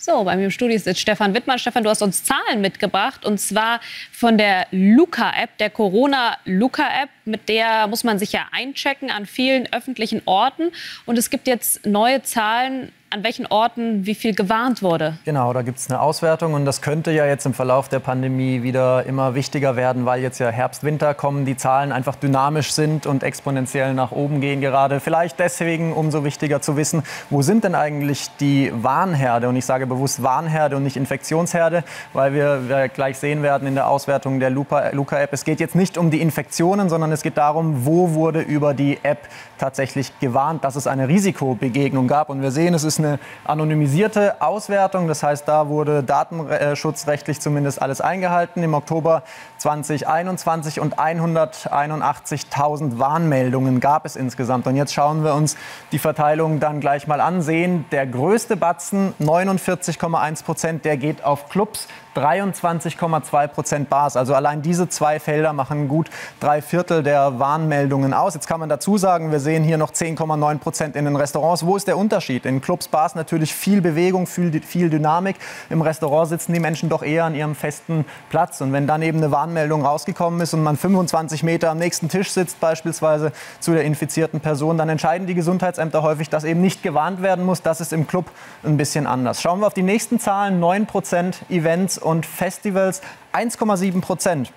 So, bei mir im Studio ist jetzt Stefan Wittmann. Stefan, du hast uns Zahlen mitgebracht und zwar von der Luca-App, der Corona-Luca-App. Mit der muss man sich ja einchecken an vielen öffentlichen Orten. Und es gibt jetzt neue Zahlen an welchen Orten wie viel gewarnt wurde. Genau, da gibt es eine Auswertung und das könnte ja jetzt im Verlauf der Pandemie wieder immer wichtiger werden, weil jetzt ja Herbst, Winter kommen, die Zahlen einfach dynamisch sind und exponentiell nach oben gehen gerade. Vielleicht deswegen umso wichtiger zu wissen, wo sind denn eigentlich die Warnherde? Und ich sage bewusst Warnherde und nicht Infektionsherde, weil wir, gleich sehen werden in der Auswertung der Luca-App, es geht jetzt nicht um die Infektionen, sondern es geht darum, wo wurde über die App tatsächlich gewarnt, dass es eine Risikobegegnung gab. Und wir sehen, es ist eine anonymisierte Auswertung. Das heißt, da wurde datenschutzrechtlich zumindest alles eingehalten im Oktober 2021 und 181.000 Warnmeldungen gab es insgesamt. Und jetzt schauen wir uns die Verteilung dann gleich mal an. Sehen, der größte Batzen, 49,1 Prozent, der geht auf Clubs. 23,2 Prozent Bars. Also allein diese zwei Felder machen gut drei Viertel der Warnmeldungen aus. Jetzt kann man dazu sagen, wir sehen hier noch 10,9 Prozent in den Restaurants. Wo ist der Unterschied? In Clubs, Bars natürlich viel Bewegung, viel, viel Dynamik. Im Restaurant sitzen die Menschen doch eher an ihrem festen Platz. Und wenn dann eben eine Warnmeldung rausgekommen ist und man 25 Meter am nächsten Tisch sitzt, beispielsweise zu der infizierten Person, dann entscheiden die Gesundheitsämter häufig, dass eben nicht gewarnt werden muss. Das ist im Club ein bisschen anders. Schauen wir auf die nächsten Zahlen. 9 Prozent Events und Festivals 1,7 Prozent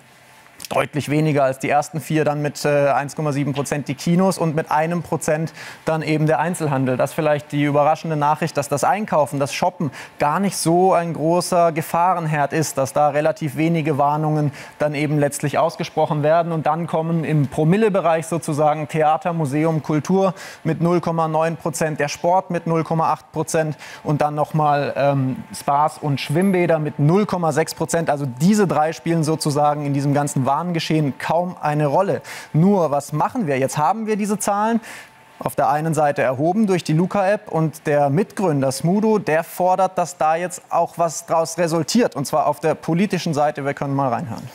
deutlich weniger als die ersten vier, dann mit äh, 1,7 Prozent die Kinos und mit einem Prozent dann eben der Einzelhandel. Das ist vielleicht die überraschende Nachricht, dass das Einkaufen, das Shoppen gar nicht so ein großer Gefahrenherd ist, dass da relativ wenige Warnungen dann eben letztlich ausgesprochen werden. Und dann kommen im Promillebereich sozusagen Theater, Museum, Kultur mit 0,9 Prozent, der Sport mit 0,8 Prozent und dann nochmal ähm, Spas und Schwimmbäder mit 0,6 Prozent. Also diese drei spielen sozusagen in diesem ganzen Warn Geschehen kaum eine Rolle. Nur, was machen wir? Jetzt haben wir diese Zahlen auf der einen Seite erhoben durch die Luca-App und der Mitgründer Smudo, der fordert, dass da jetzt auch was daraus resultiert. Und zwar auf der politischen Seite. Wir können mal reinhören.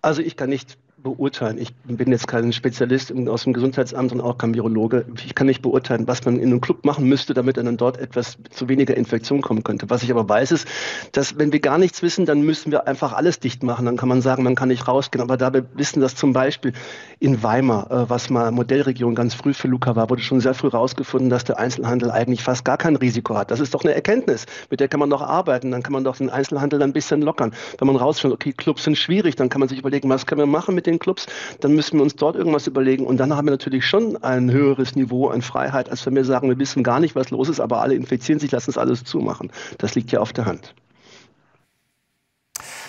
Also ich kann nicht beurteilen. Ich bin jetzt kein Spezialist aus dem Gesundheitsamt und auch kein Virologe. Ich kann nicht beurteilen, was man in einem Club machen müsste, damit dann dort etwas zu weniger Infektion kommen könnte. Was ich aber weiß, ist, dass wenn wir gar nichts wissen, dann müssen wir einfach alles dicht machen. Dann kann man sagen, man kann nicht rausgehen. Aber da wir wissen, dass zum Beispiel in Weimar, äh, was mal Modellregion ganz früh für Luca war, wurde schon sehr früh herausgefunden, dass der Einzelhandel eigentlich fast gar kein Risiko hat. Das ist doch eine Erkenntnis, mit der kann man doch arbeiten. Dann kann man doch den Einzelhandel ein bisschen lockern. Wenn man rausfindet, okay, Clubs sind schwierig, dann kann man sich überlegen, was können wir machen mit den den Clubs, dann müssen wir uns dort irgendwas überlegen. Und dann haben wir natürlich schon ein höheres Niveau an Freiheit, als wenn wir sagen, wir wissen gar nicht, was los ist, aber alle infizieren sich, lassen es alles zumachen. Das liegt ja auf der Hand.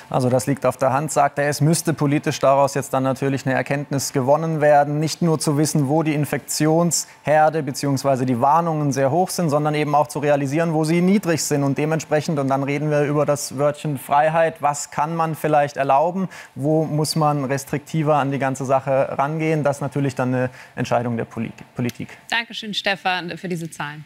Also das liegt auf der Hand, sagt er. Es müsste politisch daraus jetzt dann natürlich eine Erkenntnis gewonnen werden. Nicht nur zu wissen, wo die Infektionsherde bzw. die Warnungen sehr hoch sind, sondern eben auch zu realisieren, wo sie niedrig sind. Und dementsprechend, und dann reden wir über das Wörtchen Freiheit, was kann man vielleicht erlauben, wo muss man restriktiver an die ganze Sache rangehen. Das ist natürlich dann eine Entscheidung der Politik. Dankeschön, Stefan, für diese Zahlen.